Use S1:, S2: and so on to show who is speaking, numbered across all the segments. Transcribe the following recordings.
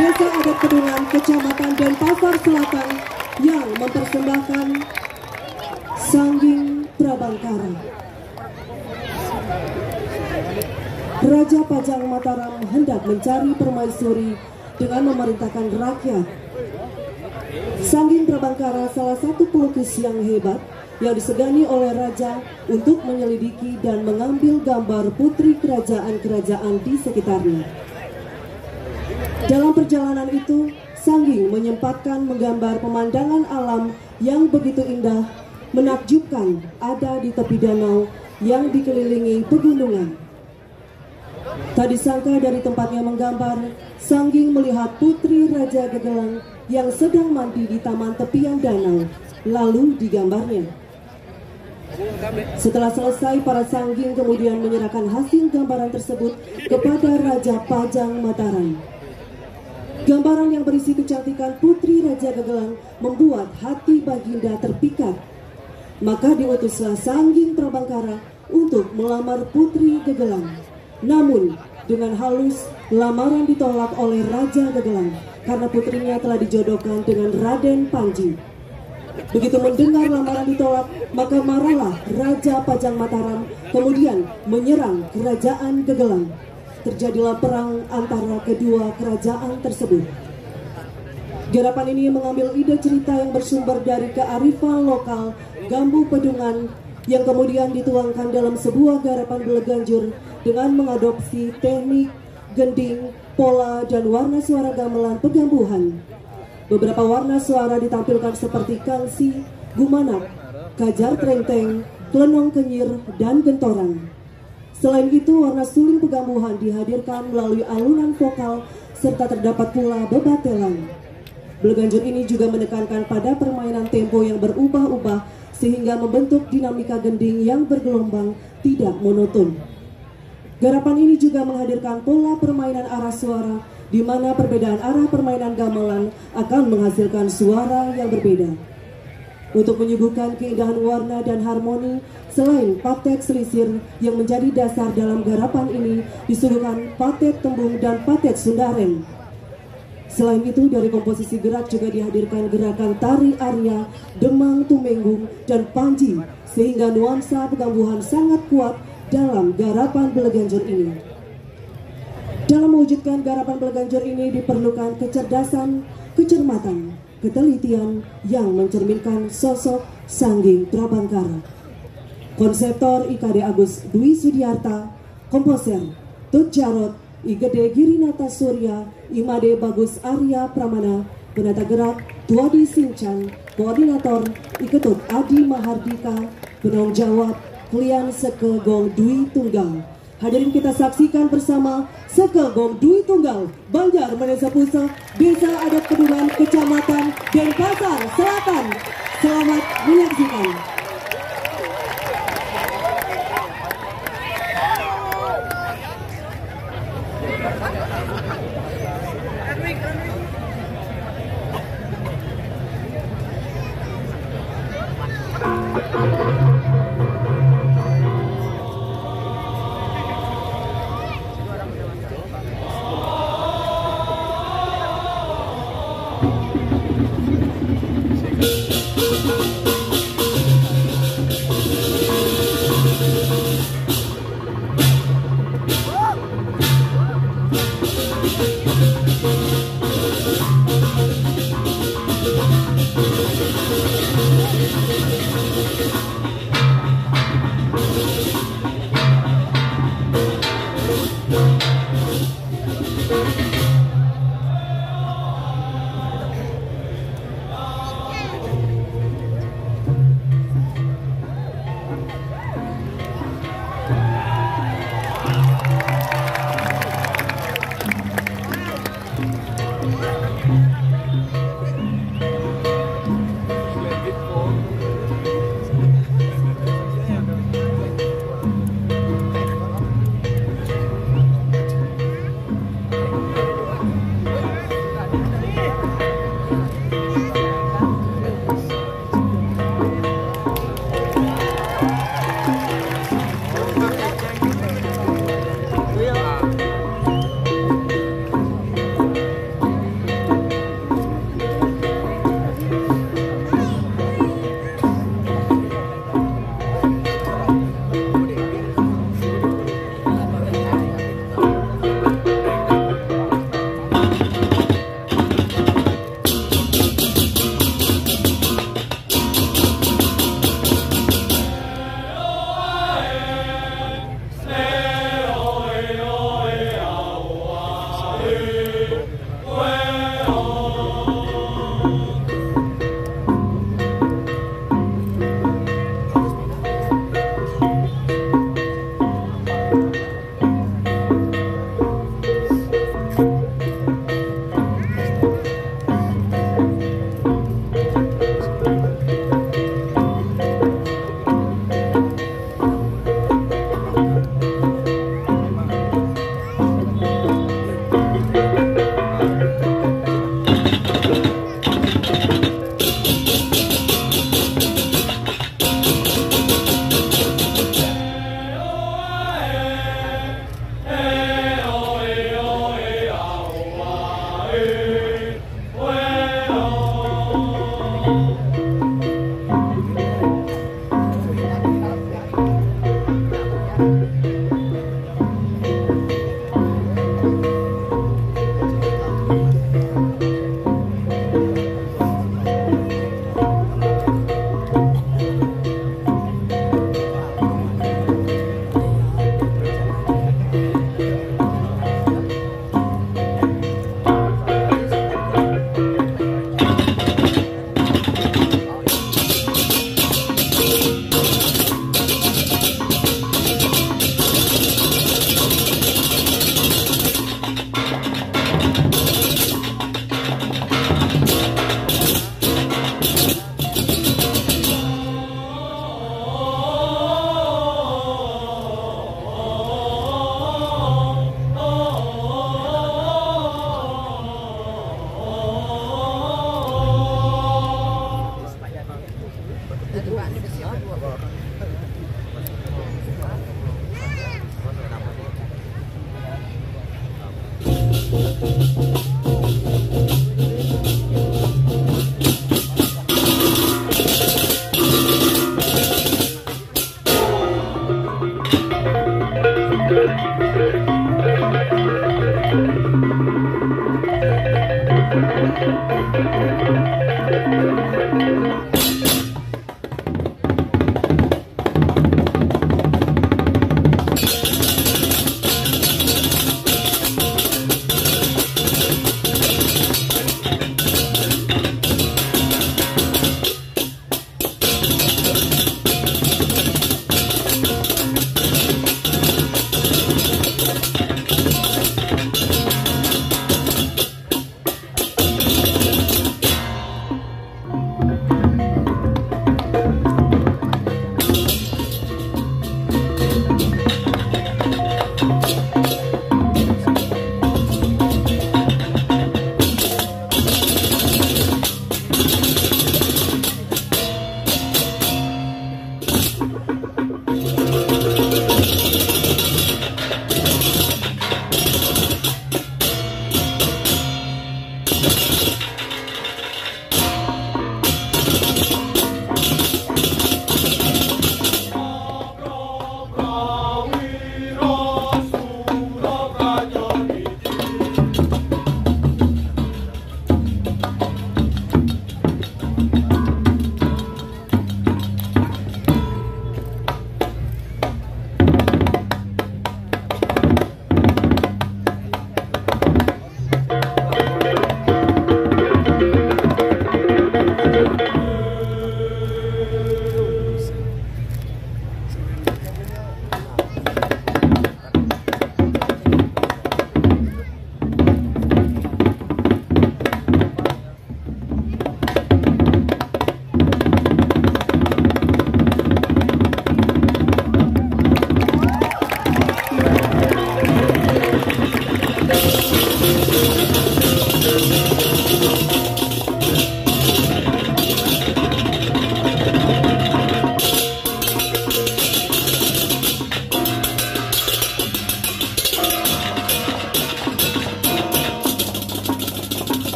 S1: Desa Adat Pedungan, Kecamatan Denpasar Selatan yang mempersembahkan Sangging Prabangkara. Raja Pajang Mataram hendak mencari permaisuri dengan memerintahkan rakyat. Sangging Prabangkara salah satu pelukis yang hebat yang disegani oleh raja untuk menyelidiki dan mengambil gambar putri kerajaan-kerajaan di sekitarnya. Dalam perjalanan itu, Sangging menyempatkan menggambar pemandangan alam yang begitu indah, menakjubkan ada di tepi danau yang dikelilingi pegunungan. Tak disangka dari tempatnya menggambar, Sangging melihat putri Raja Gegelang yang sedang mandi di taman tepian danau, lalu digambarnya. Setelah selesai, para sangging kemudian menyerahkan hasil gambaran tersebut kepada Raja Pajang Mataram. Gambaran yang berisi kecantikan Putri Raja Gegelang membuat hati Baginda terpikat. Maka diutuslah Sangging Prabangkara untuk melamar Putri Gegelang. Namun, dengan halus, lamaran ditolak oleh Raja Gegelang karena putrinya telah dijodohkan dengan Raden Panji. Begitu mendengar lamaran ditolak, maka marahlah Raja Pajang Mataram, kemudian menyerang kerajaan Gegelang. Terjadilah perang antara kedua kerajaan tersebut. Garapan ini mengambil ide cerita yang bersumber dari kearifan lokal Gambu Pedungan yang kemudian dituangkan dalam sebuah garapan beleganjur dengan mengadopsi teknik, gending, pola, dan warna suara gamelan pegambuhan. Beberapa warna suara ditampilkan seperti kangsi, gumanak, kajar trenteng, kelenong kenyir, dan gentoran. Selain itu, warna suling pegambuhan dihadirkan melalui alunan vokal serta terdapat pula bebatelan. Beleganjur ini juga menekankan pada permainan tempo yang berubah-ubah sehingga membentuk dinamika gending yang bergelombang tidak monoton. Garapan ini juga menghadirkan pola permainan arah suara di mana perbedaan arah permainan gamelan akan menghasilkan suara yang berbeda. Untuk menyuguhkan keindahan warna dan harmoni, selain patet selisir yang menjadi dasar dalam garapan ini, disuguhkan patet tembung dan patet sundaren. Selain itu, dari komposisi gerak juga dihadirkan gerakan tari Arya, Demang Tumenggung, dan Panji, sehingga nuansa pegambuhan sangat kuat dalam garapan Beleganjur ini. Dalam mewujudkan garapan Belaganjur ini diperlukan kecerdasan, kecermatan, ketelitian yang mencerminkan sosok Sangging Prabangkara. Konseptor IKD Agus Dwi Sudiarta, komposer Tut Jarot, Igede Girinata Surya, Imade Bagus Arya Pramana, penata gerak Tuadi Sinchan, koordinator Iketut Adi Mahardika, penanggung jawab Klian Sekegong Dwi Tunggal. Hadirin kita saksikan bersama Sekegong Dwi Tunggal Banjar Manesa Pusat Desa Adat Pedungan Kecamatan Denpasar Selatan. Selamat menyaksikan.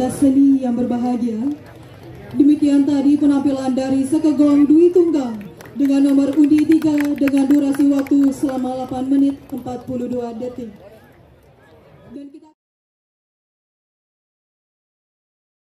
S2: Pecinta seni yang berbahagia Demikian tadi penampilan dari Sekegong Dwi Tunggal dengan nomor undi 3 dengan durasi waktu selama 8 menit 42 detik.